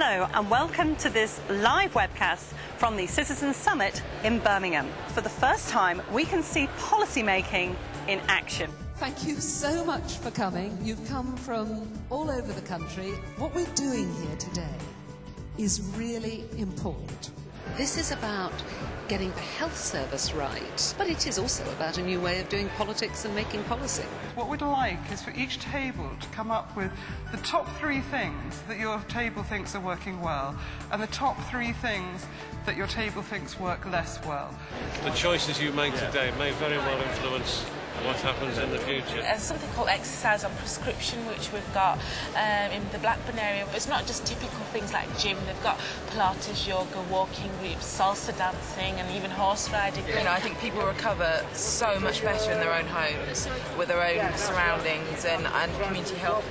Hello and welcome to this live webcast from the Citizens Summit in Birmingham. For the first time, we can see policymaking in action. Thank you so much for coming. You've come from all over the country. What we're doing here today is really important. This is about getting the health service right, but it is also about a new way of doing politics and making policy. What we'd like is for each table to come up with the top three things that your table thinks are working well and the top three things that your table thinks work less well. The choices you make today may very well influence what happens in the future. There's something called exercise on prescription, which we've got um, in the Blackburn area. But it's not just typical things like gym. They've got Pilates, yoga, walking groups, salsa dancing, and even horse riding. You know, I think people recover so much better in their own homes with their own surroundings, and, and community health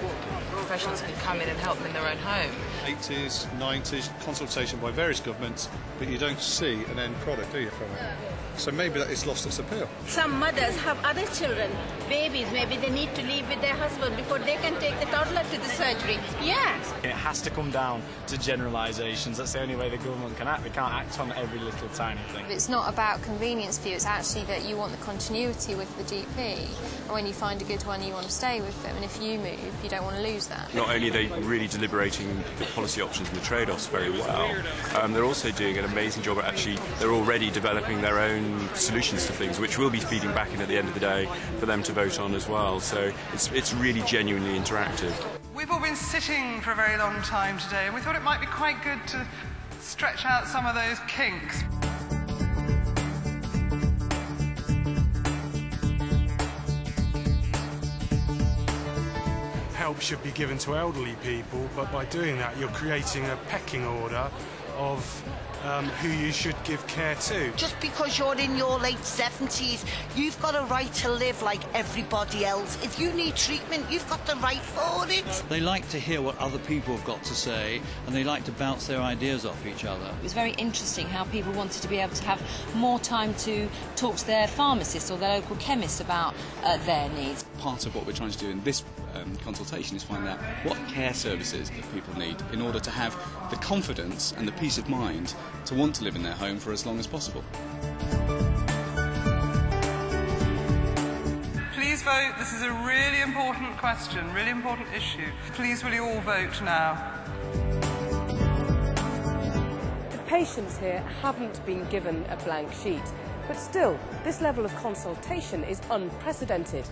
professionals can come in and help them in their own home. 80s, 90s, consultation by various governments, but you don't see an end product, do you, from it? So maybe that it's lost its appeal. Some mothers have other children, babies, maybe they need to leave with their husband before they can take the toddler to the surgery. Yeah. It has to come down to generalisations. That's the only way the government can act. They can't act on every little tiny thing. It's not about convenience for you, it's actually that you want the continuity with the GP. And when you find a good one, you want to stay with them. And if you move, you don't want to lose that. Not only are they really deliberating the policy options and the trade-offs very well, um, they're also doing an amazing job at actually, they're already developing their own solutions to things, which will be feeding back in at the end of the day for them to vote on as well. So it's, it's really genuinely interactive. We've all been sitting for a very long time today, and we thought it might be quite good to stretch out some of those kinks. Help should be given to elderly people, but by doing that, you're creating a pecking order of um, who you should give care to. Just because you're in your late 70s, you've got a right to live like everybody else. If you need treatment, you've got the right for it. They like to hear what other people have got to say, and they like to bounce their ideas off each other. It was very interesting how people wanted to be able to have more time to talk to their pharmacist or their local chemist about uh, their needs. Part of what we're trying to do in this um, consultation is find out what care services that people need in order to have the confidence and the peace of mind to want to live in their home for as long as possible. Please vote. This is a really important question, really important issue. Please will you all vote now? The patients here haven't been given a blank sheet, but still, this level of consultation is unprecedented.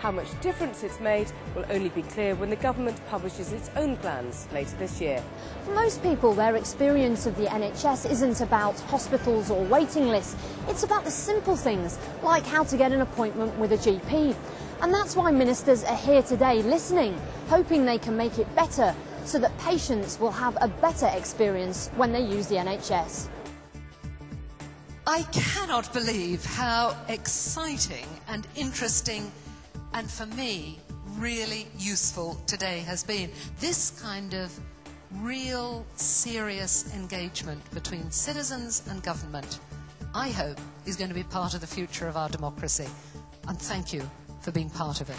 How much difference it's made will only be clear when the government publishes its own plans later this year. For most people, their experience of the NHS isn't about hospitals or waiting lists. It's about the simple things, like how to get an appointment with a GP. And that's why ministers are here today listening, hoping they can make it better so that patients will have a better experience when they use the NHS. I cannot believe how exciting and interesting and for me, really useful today has been. This kind of real, serious engagement between citizens and government, I hope, is going to be part of the future of our democracy. And thank you for being part of it.